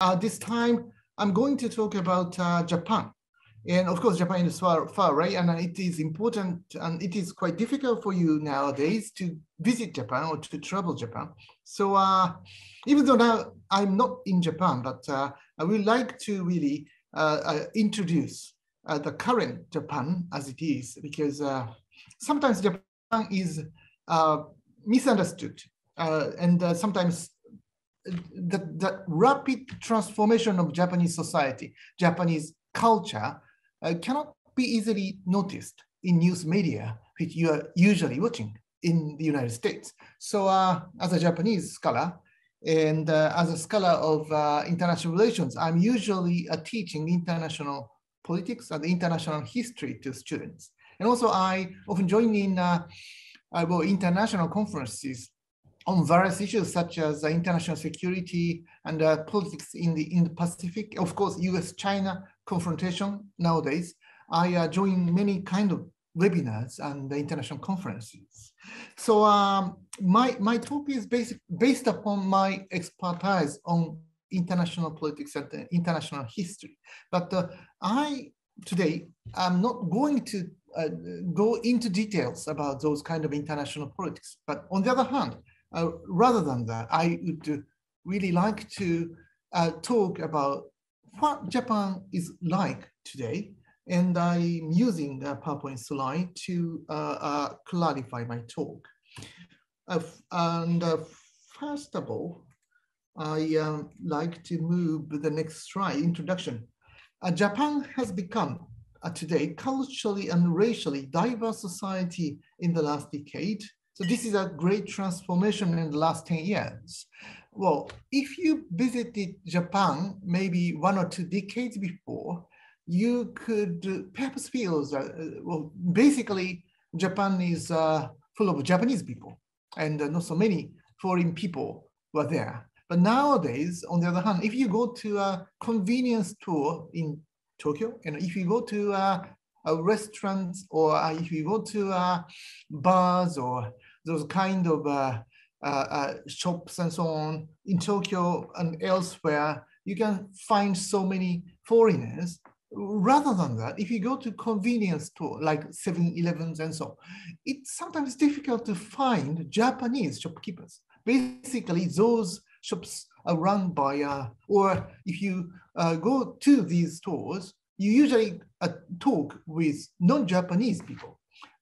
Uh, this time, I'm going to talk about uh, Japan. And of course, Japan is far, far right? And it is important and it is quite difficult for you nowadays to visit Japan or to travel Japan. So uh, even though now I'm not in Japan, but uh, I would like to really uh, uh introduce uh, the current Japan as it is, because uh, sometimes Japan is misunderstood and sometimes the, the rapid transformation of Japanese society, Japanese culture uh, cannot be easily noticed in news media, which you are usually watching in the United States. So uh, as a Japanese scholar, and uh, as a scholar of uh, international relations, I'm usually uh, teaching international politics and international history to students. And also I often join in uh, well, international conferences on various issues such as uh, international security and uh, politics in the, in the Pacific. Of course, US-China confrontation nowadays. I uh, join many kind of webinars and international conferences. So um, my, my talk is basic, based upon my expertise on international politics and international history. But uh, I today, I'm not going to uh, go into details about those kind of international politics. But on the other hand, uh, rather than that, I would really like to uh, talk about what Japan is like today. And I'm using a PowerPoint slide to uh, uh, clarify my talk. Uh, and first of all, I um, like to move the next slide, introduction. Japan has become today culturally and racially diverse society in the last decade so this is a great transformation in the last 10 years. Well, if you visited Japan maybe one or two decades before, you could perhaps feel that, well, basically Japan is uh, full of Japanese people and uh, not so many foreign people were there. But nowadays, on the other hand, if you go to a convenience store in Tokyo, and if you go to a, a restaurants or uh, if you go to uh, bars or those kind of uh, uh, uh, shops and so on in Tokyo and elsewhere, you can find so many foreigners. Rather than that, if you go to convenience store like 7-Elevens and so, it's sometimes difficult to find Japanese shopkeepers. Basically, those shops are run by, uh, or if you uh, go to these stores, you usually uh, talk with non-Japanese people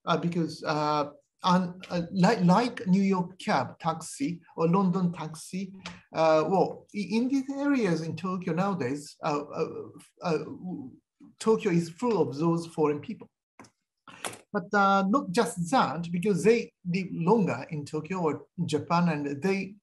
uh, because uh, and uh, like, like New York cab taxi or London taxi, uh, well, in these areas in Tokyo nowadays, uh, uh, uh Tokyo is full of those foreign people. But uh, not just that, because they live longer in Tokyo or Japan, and they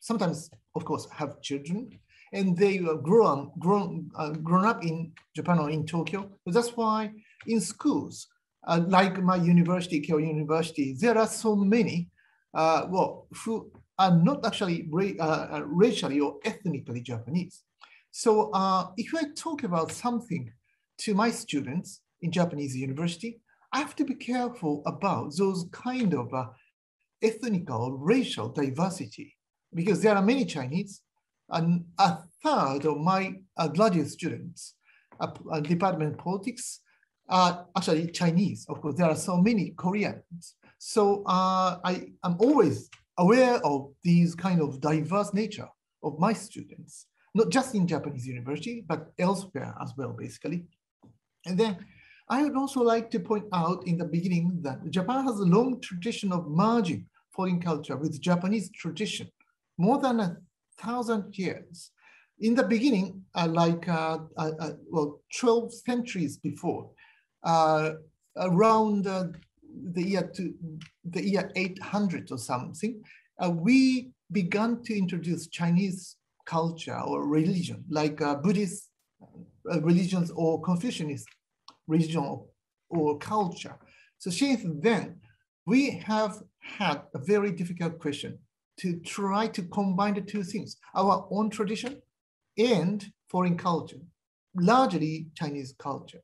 sometimes, of course, have children, and they grow up, grown, grown up in Japan or in Tokyo. So that's why in schools, uh, like my university, Keio University, there are so many, uh, well, who are not actually ra uh, uh racially or ethnically Japanese. So uh, if I talk about something to my students in Japanese university, I have to be careful about those kind of uh, ethnical racial diversity because there are many Chinese and a third of my graduate students, department politics, uh, actually Chinese. Of course, there are so many Koreans. So uh, I am always aware of these kind of diverse nature of my students, not just in Japanese university, but elsewhere as well, basically. And then I would also like to point out in the beginning that Japan has a long tradition of merging foreign culture with Japanese tradition, more than a thousand years. In the beginning, uh, like uh, uh, uh well, 12 centuries before, around uh, the year to the year 800 or something, uh, we began to introduce Chinese culture or religion, like Buddhist religions or Confucianist religion or, or culture. So since then, we have had a very difficult question to try to combine the two things, our own tradition and foreign culture, largely Chinese culture.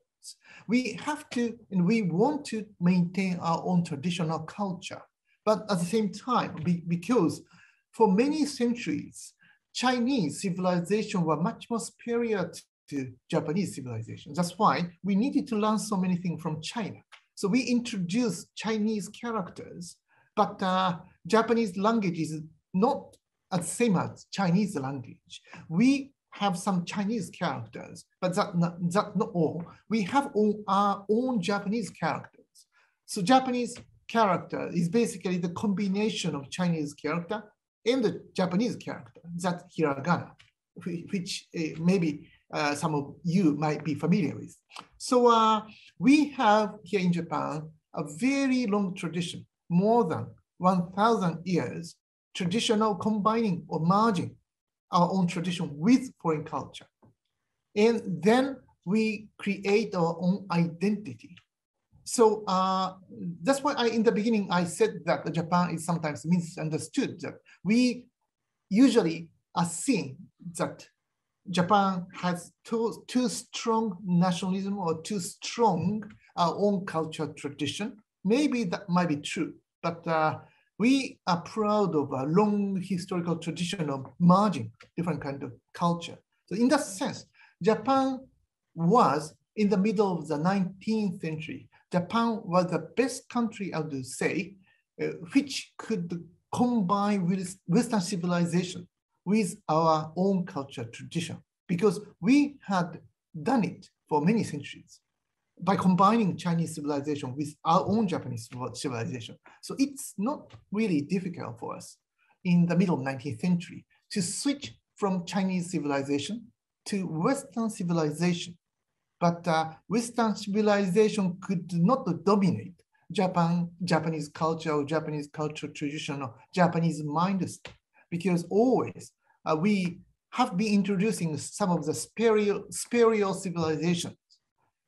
We have to, and we want to maintain our own traditional culture. But at the same time, be, because for many centuries, Chinese civilization were much more superior to Japanese civilization. That's why we needed to learn so many things from China. So we introduced Chinese characters, but uh, Japanese language is not as same as Chinese language. We have some Chinese characters, but that not, that not all. We have all our own Japanese characters. So Japanese character is basically the combination of Chinese character and the Japanese character, that hiragana, which uh, maybe uh, some of you might be familiar with. So uh, we have here in Japan a very long tradition, more than 1,000 years, traditional combining or merging our own tradition with foreign culture. And then we create our own identity. So uh, that's why I, in the beginning, I said that Japan is sometimes misunderstood. That we usually are seeing that Japan has too, too strong nationalism or too strong our own cultural tradition. Maybe that might be true, but uh, we are proud of a long historical tradition of merging different kind of culture. So in that sense, Japan was in the middle of the 19th century. Japan was the best country, I would say, uh, which could combine with Western civilization with our own culture tradition, because we had done it for many centuries by combining Chinese civilization with our own Japanese civilization. So it's not really difficult for us in the middle of 19th century to switch from Chinese civilization to Western civilization. But uh, Western civilization could not dominate Japan, Japanese culture or Japanese cultural tradition or Japanese mindset because always uh, we have been introducing some of the spiritual, spiritual civilization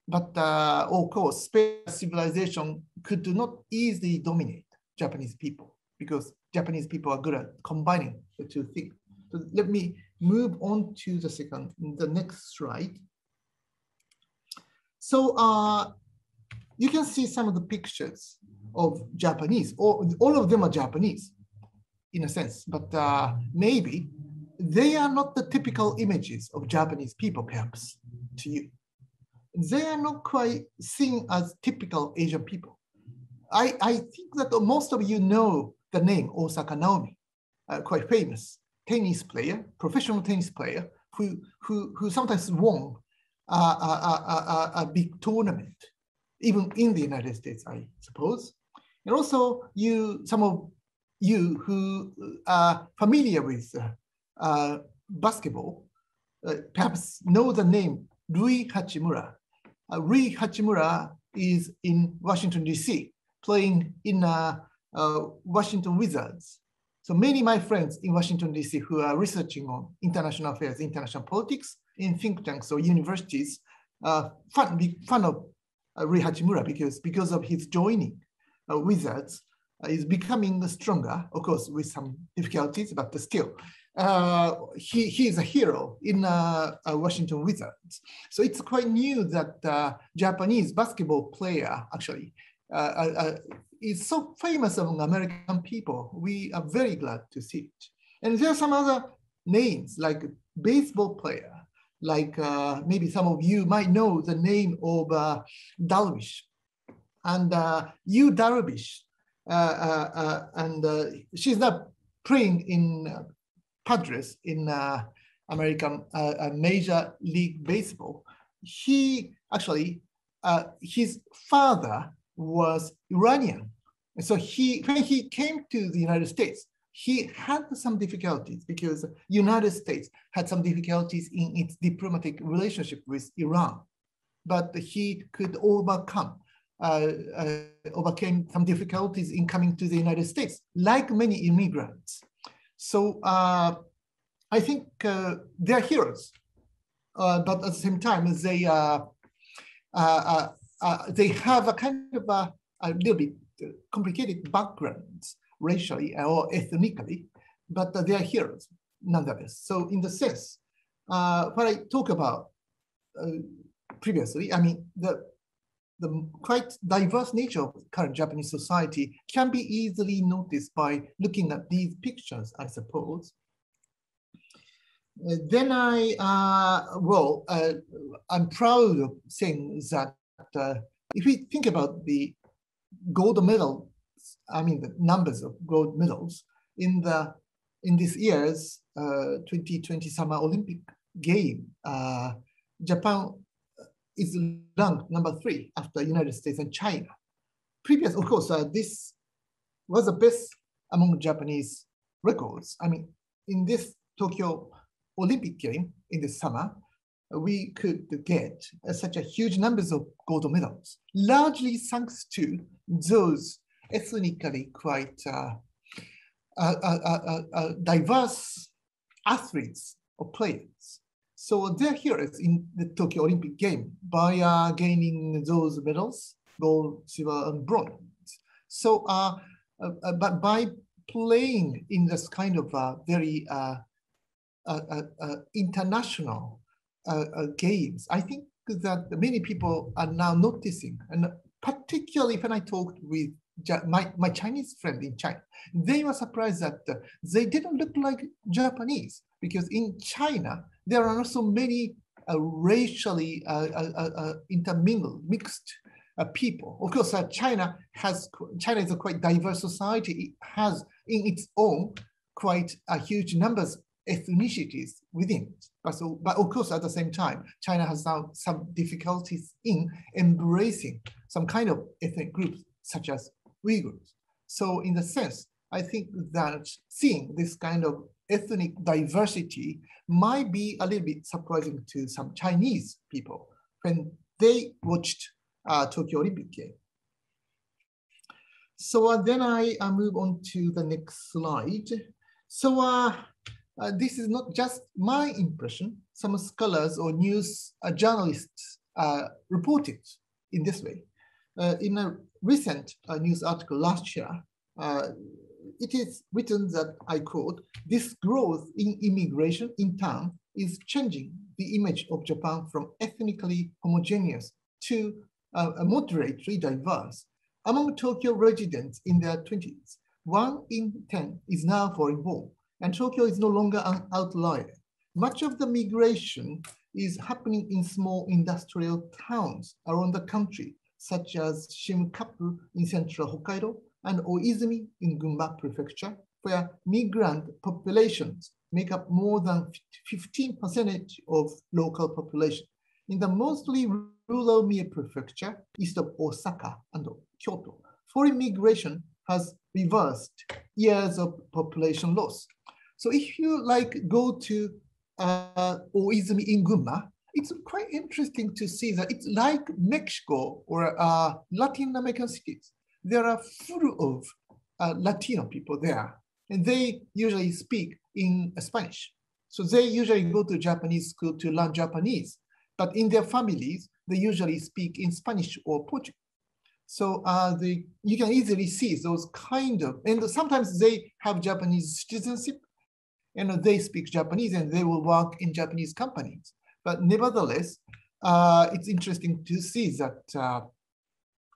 but uh, of course, space civilization could do not easily dominate Japanese people because Japanese people are good at combining the two things. So let me move on to the second, the next slide. So uh, you can see some of the pictures of Japanese, or all of them are Japanese in a sense, but uh, maybe they are not the typical images of Japanese people, perhaps, to you they are not quite seen as typical Asian people. I, I think that most of you know the name Osaka Naomi, uh, quite famous tennis player, professional tennis player, who, who, who sometimes won a, a, a, a big tournament, even in the United States, I suppose. And also, you some of you who are familiar with uh, uh, basketball, uh, perhaps know the name Rui Hachimura, uh, Rui Hachimura is in Washington, D.C., playing in uh, uh, Washington Wizards. So many my friends in Washington, D.C., who are researching on international affairs, international politics in think tanks or universities, uh, fun, big fan of uh, Rui Hachimura because, because of his joining uh, Wizards, is becoming stronger, of course, with some difficulties, but still uh, he, he is a hero in uh, uh, Washington Wizards. So it's quite new that uh, Japanese basketball player actually uh, uh, is so famous among American people. We are very glad to see it. And there are some other names like baseball player, like maybe some of you might know the name of Darvish. And Yu Darvish, and she's not playing in Padres in uh, American uh, Major League Baseball. He actually, uh, his father was Iranian. And so he, when he came to the United States, he had some difficulties because United States had some difficulties in its diplomatic relationship with Iran, but he could overcome, uh, uh, overcame some difficulties in coming to the United States, like many immigrants. So uh, I think uh, they're heroes, uh, but at the same time, they uh, uh, uh, they have a kind of a, a little bit complicated backgrounds racially or ethnically, but they are heroes nonetheless. So in the sense, what I talk about previously, I mean the the quite diverse nature of current Japanese society can be easily noticed by looking at these pictures, I suppose. Uh, then I, uh, well, uh, I'm proud of saying that uh, if we think about the gold medal, I mean the numbers of gold medals in the in this year's 2020 uh, Summer Olympic Game, uh, Japan is ranked number three after United States and China. Previous, of course, this was the best among Japanese records. I mean, in this Tokyo Olympic game in the summer, we could get uh, such a huge numbers of gold medals, largely thanks to those ethnically quite uh, uh, uh, uh diverse athletes or players. So they're heroes in the Tokyo Olympic game by uh, gaining those medals, gold, silver, and bronze. So, but by playing in this kind of very uh, uh, international uh, games, I think that many people are now noticing, and particularly when I talked with my, my Chinese friend in China, they were surprised that uh, they didn't look like Japanese because in China, there are also many uh, racially uh, intermingled, mixed people. Of course, China has, China is a quite diverse society. It has in its own quite a huge numbers ethnicities within it. But, so, but of course, at the same time, China has now some difficulties in embracing some kind of ethnic groups, such as Uyghurs. So in the sense, I think that seeing this kind of ethnic diversity might be a little bit surprising to some Chinese people when they watched uh, Tokyo Olympic game. So uh, then I uh, move on to the next slide. So uh, uh, this is not just my impression. Some scholars or news uh, journalists uh, reported in this way. Uh, in a recent uh, news article last year, uh, it is written that, I quote, this growth in immigration in town is changing the image of Japan from ethnically homogeneous to moderately diverse. Among Tokyo residents in their 20s, one in 10 is now foreign born and Tokyo is no longer an outlier. Much of the migration is happening in small industrial towns around the country, such as Shimukappu in central Hokkaido and Oizumi in Gunma Prefecture, where migrant populations make up more than 15% of local population. In the mostly rural Mie Prefecture, east of Osaka and Kyoto, foreign migration has reversed years of population loss so if you like go to uh, Oizumi in Gunma, it's quite interesting to see that it's like Mexico or uh, Latin American cities. There are full of uh, Latino people there, and they usually speak in Spanish. So they usually go to Japanese school to learn Japanese, but in their families, they usually speak in Spanish or Portuguese. So uh, the, you can easily see those kind of, and sometimes they have Japanese citizenship, and they speak Japanese and they will work in Japanese companies. But nevertheless, uh, it's interesting to see that, uh,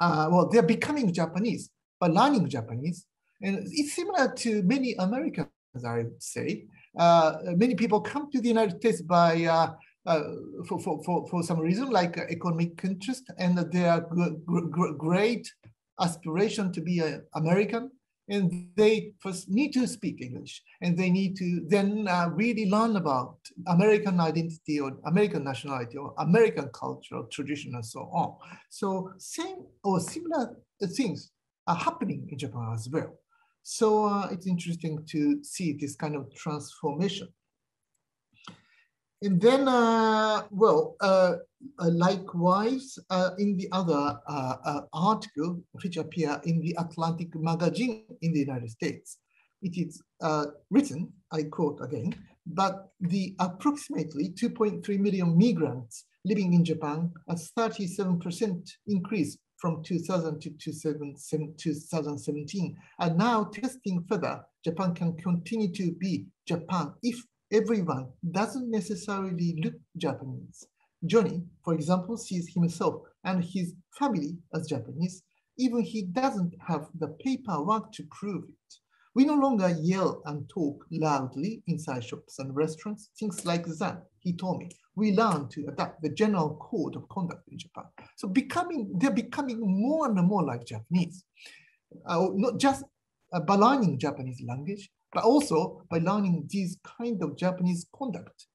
uh, well, they're becoming Japanese by learning Japanese. And it's similar to many Americans, I would say. Uh, many people come to the United States by uh, uh, for, for, for, for some reason like economic interest and their great aspiration to be an American and they first need to speak English and they need to then uh, really learn about American identity or American nationality or American culture or tradition and so on. So same or similar things are happening in Japan as well. So uh, it's interesting to see this kind of transformation. And then, uh, well, uh, uh, likewise, uh, in the other uh, article, which appear in the Atlantic magazine in the United States, it is written, I quote again, but the approximately 2.3 million migrants living in Japan, a 37% increase from 2000 to 2017, are now testing further Japan can continue to be Japan if everyone doesn't necessarily look Japanese. Johnny, for example, sees himself and his family as Japanese, even he doesn't have the paperwork to prove it. We no longer yell and talk loudly inside shops and restaurants, things like that, he told me. We learn to adapt the general code of conduct in Japan. So becoming, they're becoming more and more like Japanese. Uh, not just uh, learning Japanese language, but also by learning these kind of Japanese conduct.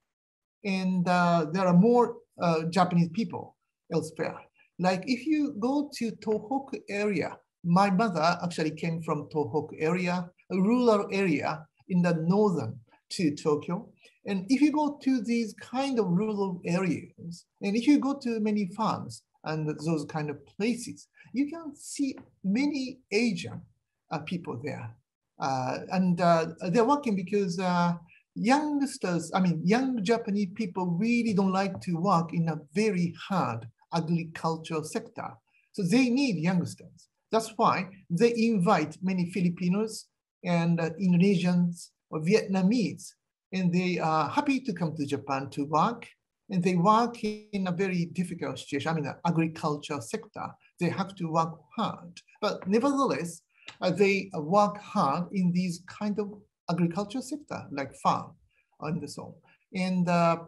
And uh, there are more uh, Japanese people elsewhere. Like if you go to Tohoku area, my mother actually came from Tohoku area, a rural area in the northern to Tokyo. And if you go to these kind of rural areas, and if you go to many farms and those kind of places, you can see many Asian uh, people there. Uh, and uh, they're working because uh, youngsters, I mean, young Japanese people really don't like to work in a very hard agricultural sector. So they need youngsters. That's why they invite many Filipinos and uh, Indonesians or Vietnamese, and they are happy to come to Japan to work. And they work in a very difficult situation. I mean, the agricultural sector, they have to work hard. But nevertheless, uh, they work hard in these kind of agriculture sector, like farm and so on. And uh,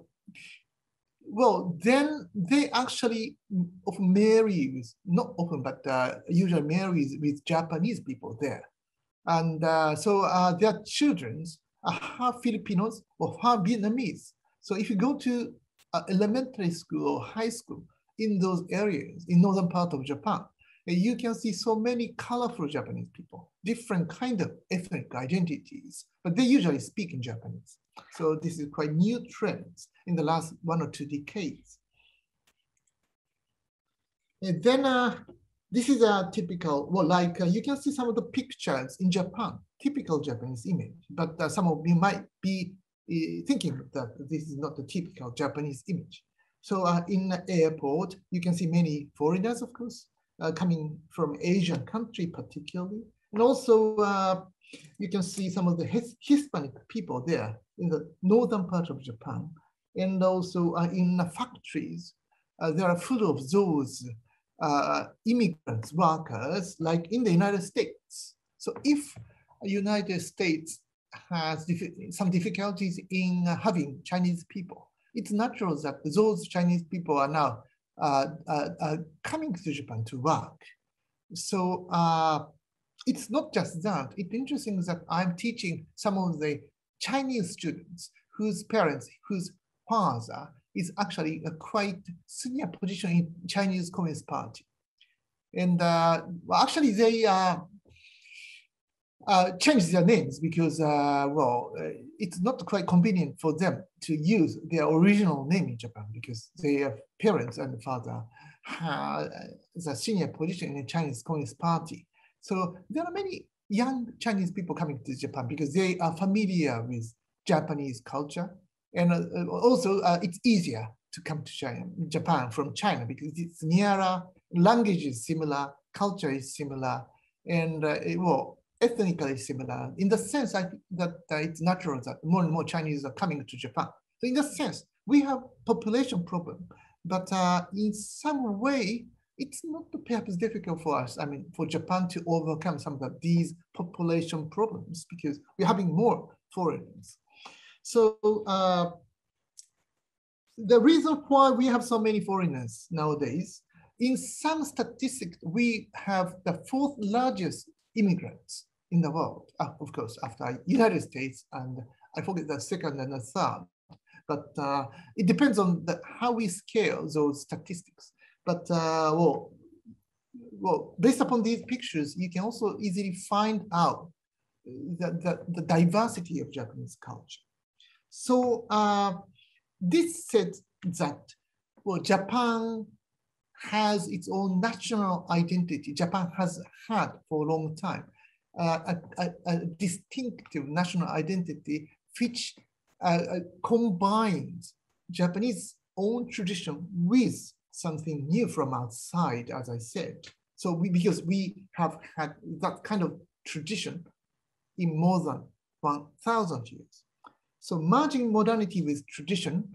well, then they actually often marry with, not often, but uh, usually marries with Japanese people there. And uh, so uh, their children are half Filipinos or half Vietnamese. So if you go to uh, elementary school or high school in those areas, in northern part of Japan, you can see so many colorful Japanese people, different kind of ethnic identities, but they usually speak in Japanese. So this is quite new trends in the last one or two decades. And then uh, this is a typical, well, like uh, you can see some of the pictures in Japan, typical Japanese image, but uh, some of you might be uh, thinking that this is not the typical Japanese image. So uh, in the airport, you can see many foreigners, of course, coming from Asian country particularly. And also uh, you can see some of the his Hispanic people there in the northern part of Japan. And also uh, in the factories, uh, there are full of those uh, immigrants, workers, like in the United States. So if United States has some difficulties in having Chinese people, it's natural that those Chinese people are now uh, uh, uh, coming to Japan to work. So it's not just that. It's interesting that I'm teaching some of the Chinese students whose parents, whose father is actually a quite senior position in Chinese Communist Party. And uh, actually they uh, uh, changed their names because, uh, well, uh, it's not quite convenient for them to use their original name in Japan because their parents and father had the senior position in the Chinese Communist Party. So there are many young Chinese people coming to Japan because they are familiar with Japanese culture. And uh, also uh, it's easier to come to China, Japan from China because it's nearer, language is similar, culture is similar, and uh, it, well, ethnically similar. In the sense that it's natural that more and more Chinese are coming to Japan. So in that sense, we have population problem, but uh, in some way, it's not perhaps difficult for us, I mean, for Japan to overcome some of these population problems because we're having more foreigners. So uh, the reason why we have so many foreigners nowadays, in some statistics, we have the fourth largest immigrants in the world, uh, of course, after United States and I forget the second and the third, but uh, it depends on the, how we scale those statistics. But uh, well, well, based upon these pictures, you can also easily find out the, the, the diversity of Japanese culture. So uh, this said that well, Japan has its own national identity. Japan has had for a long time a, a, a, distinctive national identity which uh, uh combines Japanese own tradition with something new from outside, as I said. So we, because we have had that kind of tradition in more than 1,000 years. So merging modernity with tradition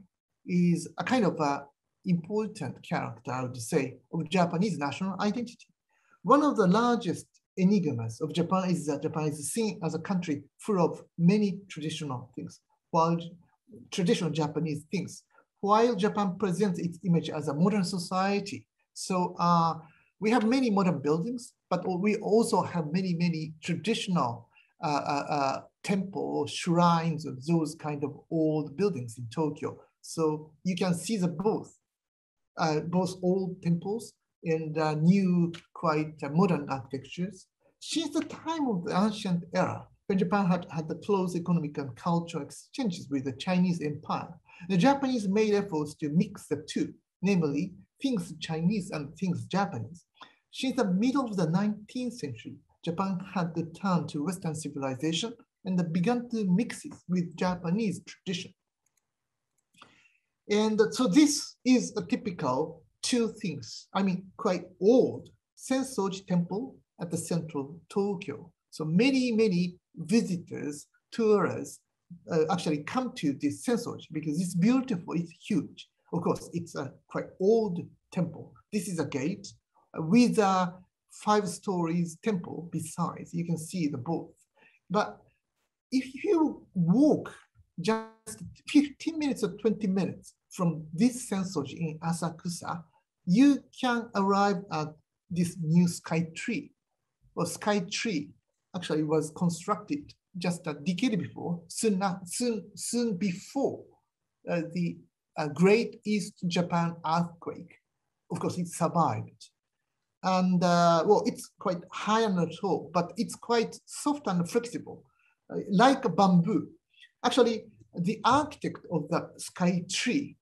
is a kind of a important character, I would say, of Japanese national identity. One of the largest enigmas of Japan is that Japan is seen as a country full of many traditional things, while traditional Japanese things, while Japan presents its image as a modern society. So uh, we have many modern buildings, but we also have many, many traditional uh, uh, uh shrines of those kind of old buildings in Tokyo. So you can see the both, uh, both old temples and uh, new, quite uh, modern architectures. Since the time of the ancient era, when Japan had, had the close economic and cultural exchanges with the Chinese empire, the Japanese made efforts to mix the two, namely things Chinese and things Japanese. Since the middle of the 19th century, Japan had the turn to Western civilization and began to mix it with Japanese tradition. And so this is a typical two things. I mean, quite old Sensoji temple at the central Tokyo. So many, many visitors, tourists uh, actually come to this Sensoji because it's beautiful, it's huge. Of course, it's a quite old temple. This is a gate with a five stories temple besides. You can see the both. But if you walk just 15 minutes or 20 minutes from this sensoji in Asakusa, you can arrive at this new sky tree. Well, sky tree actually was constructed just a decade before, soon, soon, soon before uh, the uh, Great East Japan earthquake. Of course, it survived. And uh, well, it's quite high on the top, but it's quite soft and flexible, uh, like a bamboo. Actually, the architect of the sky tree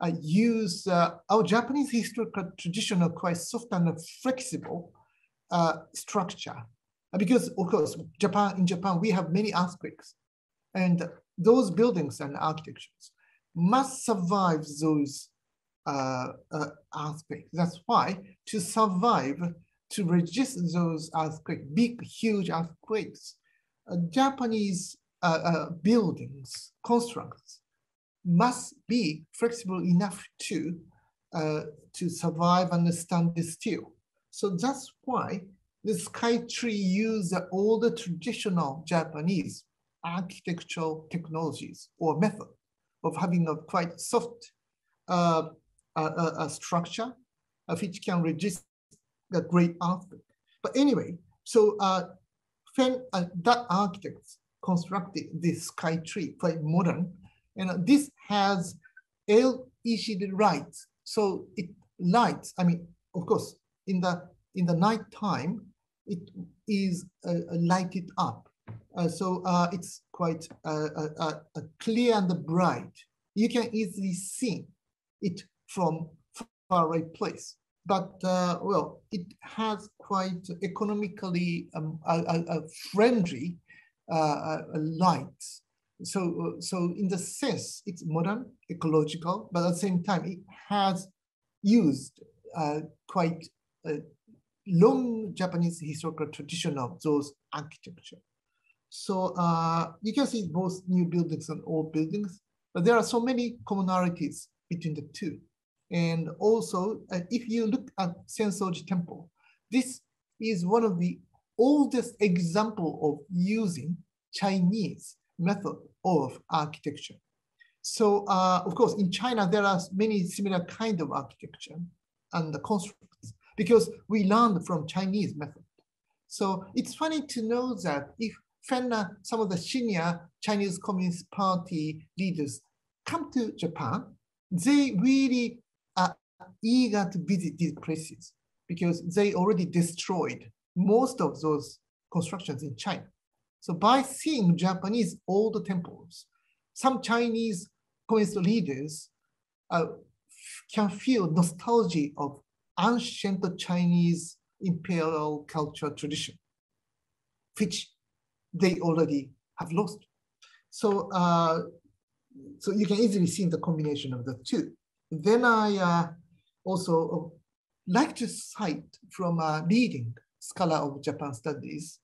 uh, use uh, our Japanese historical traditional quite soft and flexible uh, structure. Because of course, Japan in Japan, we have many earthquakes and those buildings and architectures must survive those uh, uh, earthquakes. That's why to survive, to resist those earthquakes, big, huge earthquakes, uh, Japanese uh, uh, buildings, constructs, must be flexible enough to, uh, to survive and stand still. So that's why the Sky Tree use all the traditional Japanese architectural technologies or method of having a quite soft uh, uh, uh, structure which can resist the great earthquake. But anyway, so uh, when uh, that architect constructed this sky tree, quite modern, and this has LED lights. So it lights, I mean, of course, in the in the night time, it is uh, lighted up. Uh, so uh, it's quite uh, uh, uh, clear and bright. You can easily see it from far away place. But well, it has quite economically um, friendly lights so, so in the sense, it's modern, ecological, but at the same time, it has used uh, quite a long Japanese historical tradition of those architecture. So uh, you can see both new buildings and old buildings, but there are so many commonalities between the two. And also, uh, if you look at Sensoji Temple, this is one of the oldest example of using Chinese method of architecture. So uh, of course, in China, there are many similar kind of architecture and the constructs because we learned from Chinese method. So it's funny to know that if when some of the senior Chinese Communist Party leaders come to Japan, they really are eager to visit these places because they already destroyed most of those constructions in China. So by seeing Japanese old temples, some Chinese communist leaders uh, can feel nostalgia of ancient Chinese imperial culture tradition, which they already have lost. So, uh, so you can easily see the combination of the two. Then I uh, also like to cite from a leading scholar of Japan studies,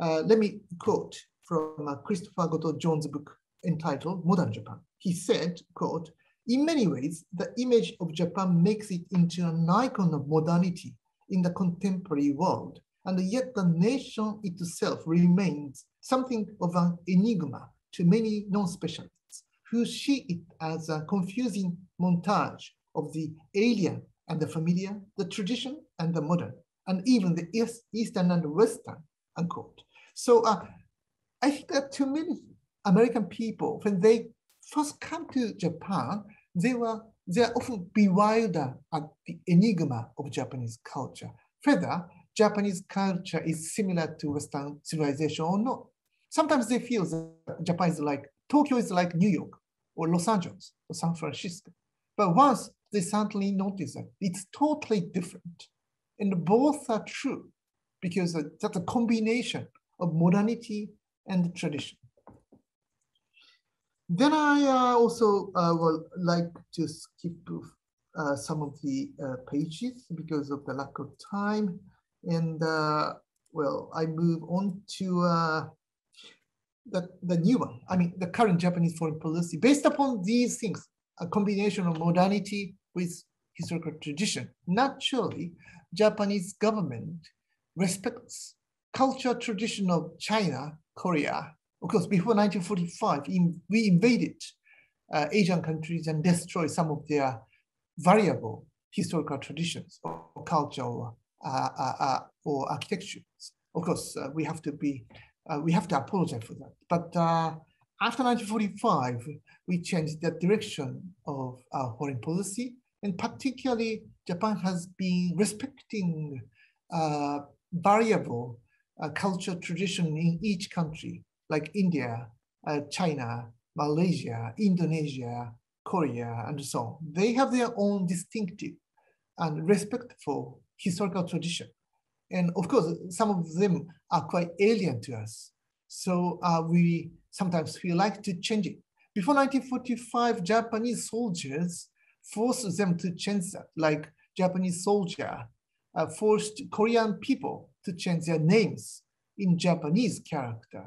uh, let me quote from uh, Christopher Goto Jones' book entitled Modern Japan. He said, quote, in many ways, the image of Japan makes it into an icon of modernity in the contemporary world, and yet the nation itself remains something of an enigma to many non-specialists who see it as a confusing montage of the alien and the familiar, the tradition and the modern, and even the Eastern and Western, unquote. So uh, I think that too many American people, when they first come to Japan, they were they are often bewildered at the enigma of Japanese culture, whether Japanese culture is similar to Western civilization or not. Sometimes they feel that Japan is like, Tokyo is like New York or Los Angeles or San Francisco. But once they suddenly notice that it's totally different. And both are true because that's a combination of modernity and tradition. Then I uh, also uh, would like to skip uh, some of the uh, pages because of the lack of time. And uh, well, I move on to uh, the, the new one. I mean, the current Japanese foreign policy based upon these things, a combination of modernity with historical tradition. Naturally, Japanese government respects culture tradition of China, Korea, of course, before 1945, in, we invaded uh, Asian countries and destroyed some of their variable historical traditions or, culture or, uh, uh, uh or. Of course, uh, we have to be, uh, we have to apologize for that. But after 1945, we changed the direction of our foreign policy, and particularly Japan has been respecting variable culture tradition in each country like India, uh, China, Malaysia, Indonesia, Korea, and so on. They have their own distinctive and respectful historical tradition. And of course, some of them are quite alien to us. So uh, we sometimes feel like to change it. Before 1945, Japanese soldiers forced them to change that, like Japanese soldier uh, forced Korean people to change their names in Japanese character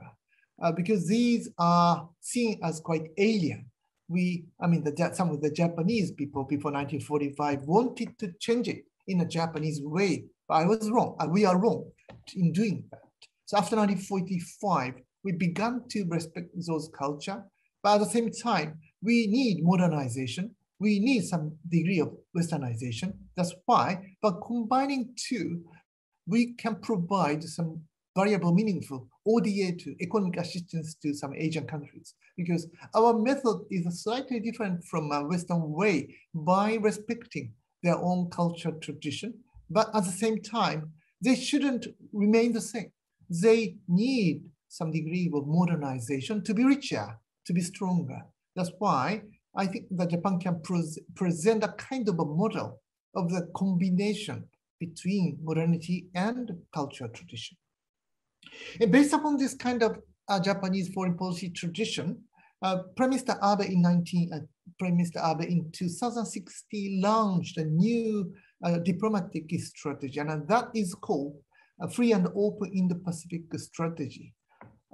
uh, because these are seen as quite alien. We, I mean, the, some of the Japanese people before 1945 wanted to change it in a Japanese way, but I was wrong. Uh, we are wrong in doing that. So after 1945, we began to respect those culture, but at the same time, we need modernization. We need some degree of westernization. That's why, but combining two, we can provide some variable meaningful ODA to economic assistance to some Asian countries because our method is slightly different from a Western way by respecting their own culture tradition, but at the same time, they shouldn't remain the same. They need some degree of modernization to be richer, to be stronger. That's why I think that Japan can pre- present a kind of a model of the combination between modernity and cultural tradition. And based upon this kind of uh, Japanese foreign policy tradition, uh, Prime Minister Abe in 19, uh, Prime Minister Abe in 2016 launched a new uh, diplomatic strategy, and that is called a free and open Indo-Pacific strategy.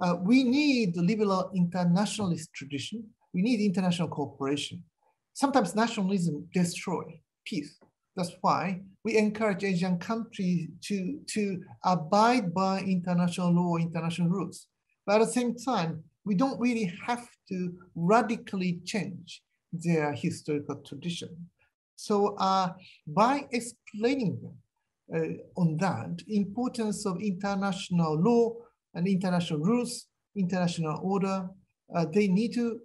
Uh, we need liberal internationalist tradition. We need international cooperation. Sometimes nationalism destroys peace. That's why we encourage Asian countries to, to abide by international law, international rules. But at the same time, we don't really have to radically change their historical tradition. So uh, by explaining uh, on that, importance of international law and international rules, international order, uh, they need to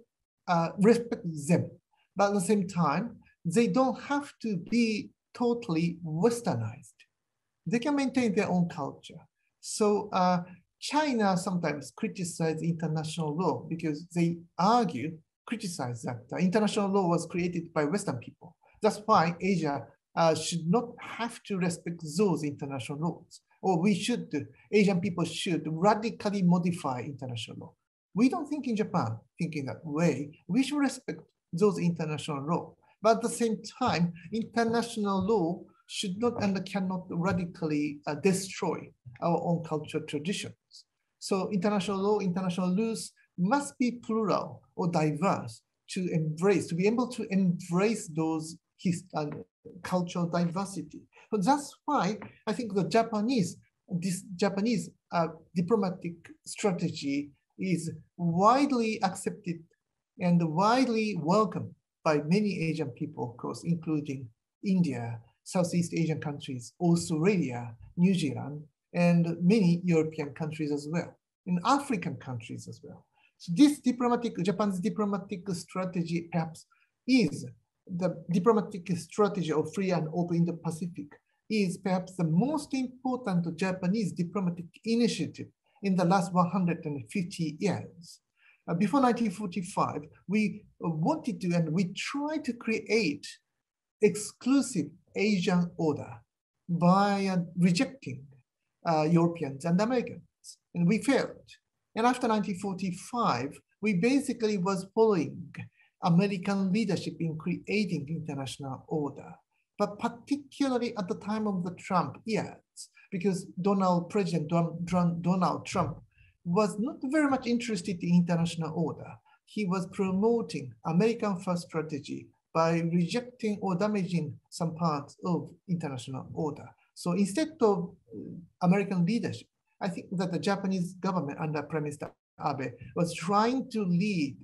uh, respect them. But at the same time, they don't have to be totally westernized. They can maintain their own culture. So uh, China sometimes criticizes international law because they argue, criticize that international law was created by Western people. That's why Asia uh, should not have to respect those international laws. Or we should, Asian people should radically modify international law. We don't think in Japan, think in that way. We should respect those international law. But at the same time, international law should not and cannot radically uh, destroy our own cultural traditions. So international law, international rules must be plural or diverse to embrace, to be able to embrace those his, uh, cultural diversity. So that's why I think the Japanese this Japanese uh, diplomatic strategy is widely accepted and widely welcomed by many Asian people, of course, including India, Southeast Asian countries, Australia, New Zealand, and many European countries as well, and African countries as well. So this diplomatic, Japan's diplomatic strategy perhaps is the diplomatic strategy of free and open Indo-Pacific is perhaps the most important Japanese diplomatic initiative in the last 150 years. Uh, before 1945, we wanted to and we tried to create exclusive Asian order by uh, rejecting uh, Europeans and Americans, and we failed. And after 1945, we basically was following American leadership in creating international order, but particularly at the time of the Trump years, because Donald President Donald Trump was not very much interested in international order. He was promoting American first strategy by rejecting or damaging some parts of international order. So instead of American leadership, I think that the Japanese government under Prime Minister Abe was trying to lead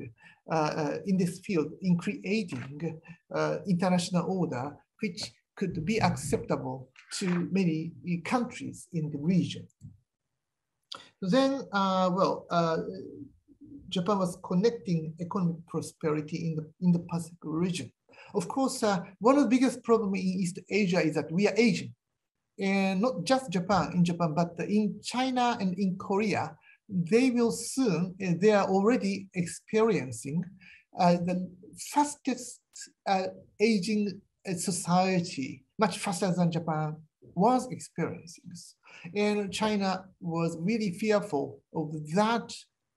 uh, uh, in this field in creating uh, international order, which could be acceptable to many countries in the region. Then, uh, well, uh, Japan was connecting economic prosperity in the, in the Pacific region. Of course, uh, one of the biggest problems in East Asia is that we are Asian. And not just Japan, in Japan, but in China and in Korea, they will soon, uh, they are already experiencing uh, the fastest uh, aging uh, society, much faster than Japan was experiencing. And China was really fearful of that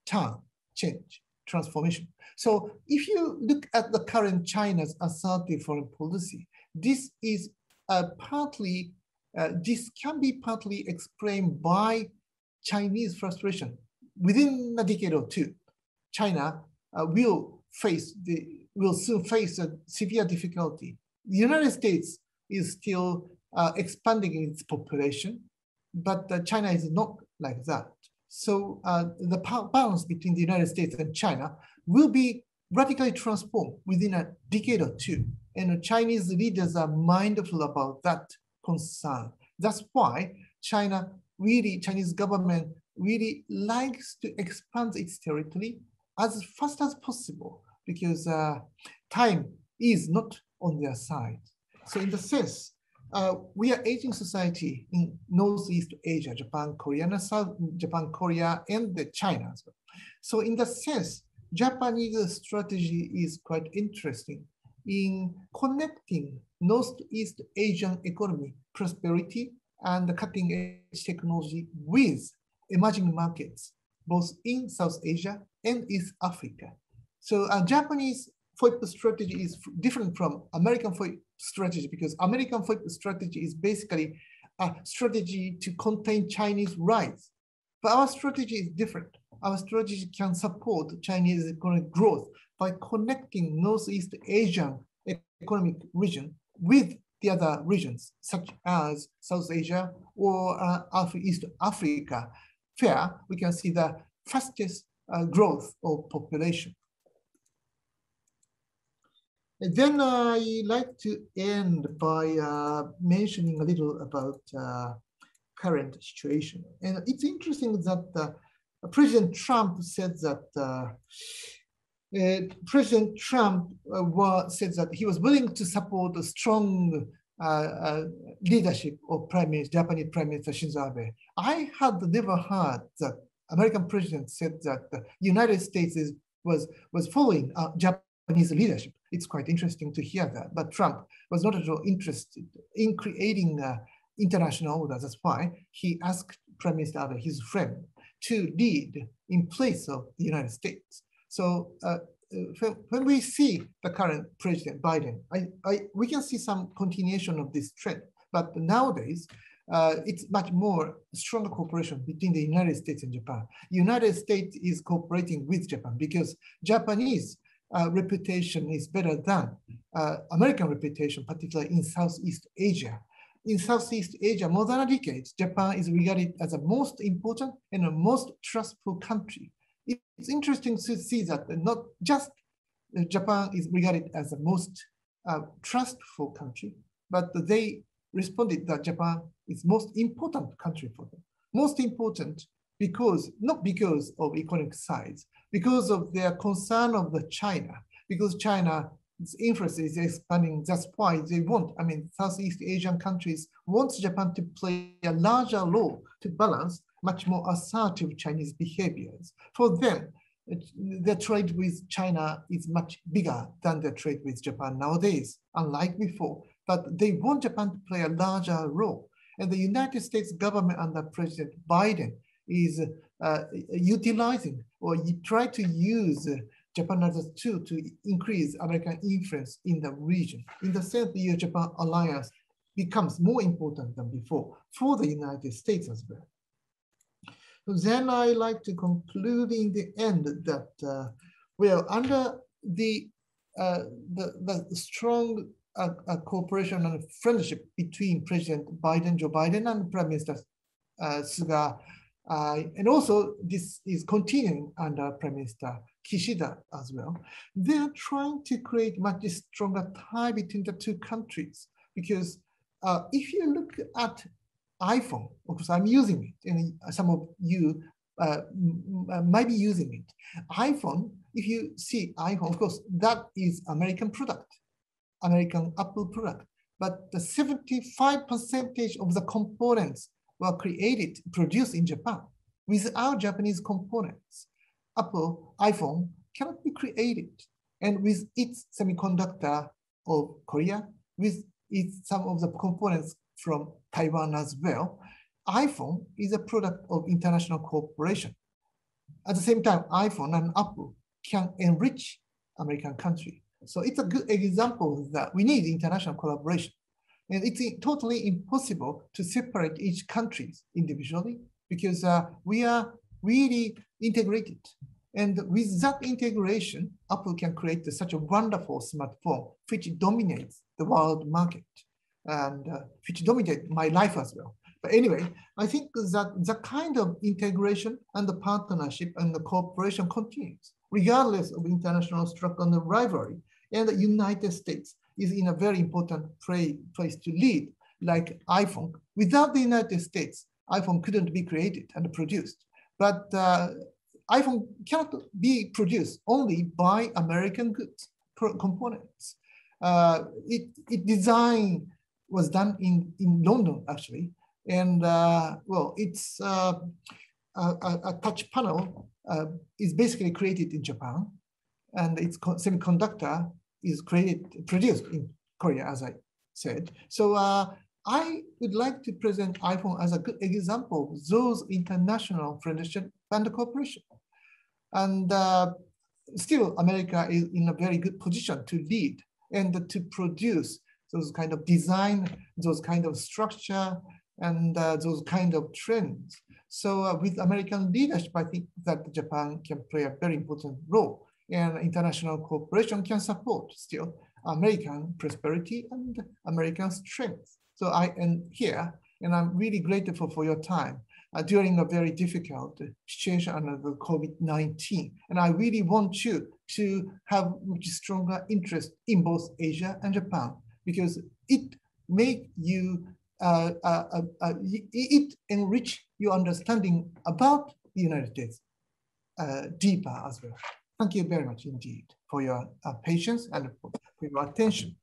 turn, change, transformation. So if you look at the current China's assertive foreign policy, this is uh, partly, uh, this can be partly explained by Chinese frustration. Within a decade or two, China uh, will face the, will soon face a severe difficulty. The United States is still uh, expanding its population, but uh, China is not like that. So uh, the balance between the United States and China will be radically transformed within a decade or two. And Chinese leaders are mindful about that concern. That's why China really, Chinese government really likes to expand its territory as fast as possible because uh, time is not on their side. So in the sense, uh, we are aging society in Northeast Asia, Japan, Korea, and South Japan, Korea, and the China well. So in that sense, Japanese strategy is quite interesting in connecting Northeast Asian economy, prosperity, and cutting edge technology with emerging markets, both in South Asia and East Africa. So uh, Japanese FOIP strategy is different from American FOIP strategy because American strategy is basically a strategy to contain Chinese rise. But our strategy is different. Our strategy can support Chinese economic growth by connecting Northeast Asian economic region with the other regions, such as South Asia or uh, East Africa, where we can see the fastest uh, growth of population. And then I like to end by uh, mentioning a little about uh, current situation. And it's interesting that uh, President Trump said that uh, uh, President Trump uh, was, said that he was willing to support a strong leadership of Prime Minister, Japanese Prime Minister Shinzo Abe. I had never heard that American president said that the United States is, was, was following Japan Japanese leadership. It's quite interesting to hear that. But Trump was not at all interested in creating uh, international order. That's why he asked Prime Minister Abe, his friend, to lead in place of the United States. So uh, uh when we see the current President Biden, I, I, we can see some continuation of this trend. But nowadays, uh, it's much more stronger cooperation between the United States and Japan. United States is cooperating with Japan because Japanese uh, reputation is better than uh, American reputation, particularly in Southeast Asia. in Southeast Asia, more than a decade, Japan is regarded as the most important and the most trustful country. It's interesting to see that not just Japan is regarded as the most uh, trustful country, but they responded that Japan is most important country for them. Most important because, not because of economic size, because of their concern of the China, because China its influence is expanding. That's why they want, I mean, Southeast Asian countries want Japan to play a larger role to balance much more assertive Chinese behaviors. For them, the trade with China is much bigger than the trade with Japan nowadays, unlike before. But they want Japan to play a larger role. And the United States government under President Biden is utilizing or you try to use Japan as a tool to increase American influence in the region. In the sense, the US-Japan alliance becomes more important than before for the United States as well. So then I like to conclude in the end that, uh, well, under the, uh, the, the strong uh, uh cooperation and friendship between President Biden, Joe Biden, and Prime Minister uh, Suga, uh, and also this is continuing under Prime Minister Kishida as well. They are trying to create much stronger tie between the two countries because uh, if you look at iPhone, of course I'm using it and some of you uh, might be using it. iPhone, if you see iPhone, of course, that is American product, American Apple product, but the 75 percentage of the components were created, produced in Japan without Japanese components. Apple iPhone cannot be created. And with its semiconductor of Korea, with its some of the components from Taiwan as well, iPhone is a product of international cooperation. At the same time, iPhone and Apple can enrich American country. So it's a good example that we need international collaboration. And it's totally impossible to separate each countries individually because uh, we are really integrated. And with that integration, Apple can create such a wonderful smartphone which dominates the world market and uh, which dominates my life as well. But anyway, I think that the kind of integration and the partnership and the cooperation continues, regardless of international struggle and the rivalry. And the United States is in a very important place to lead, like iPhone. Without the United States, iPhone couldn't be created and produced. But uh, iPhone cannot be produced only by American goods components. Uh, it, it design was done in, in London actually. And uh, well, it's uh, a, a, touch panel uh, is basically created in Japan and its semiconductor is created, produced in Korea, as I said. So uh, I would like to present iPhone as a good example of those international friendship and cooperation. And uh, still America is in a very good position to lead and to produce those kind of design, those kind of structure, and uh, those kind of trends. So uh, with American leadership, I think that Japan can play a very important role and international cooperation can support still American prosperity and American strength. So I am here and I'm really grateful for your time uh, during a very difficult situation under the COVID-19. And I really want you to have much stronger interest in both Asia and Japan because it make you, uh, uh, uh, uh it enrich your understanding about the United States uh, deeper as well. Thank you very much indeed for your uh, patience and for your attention.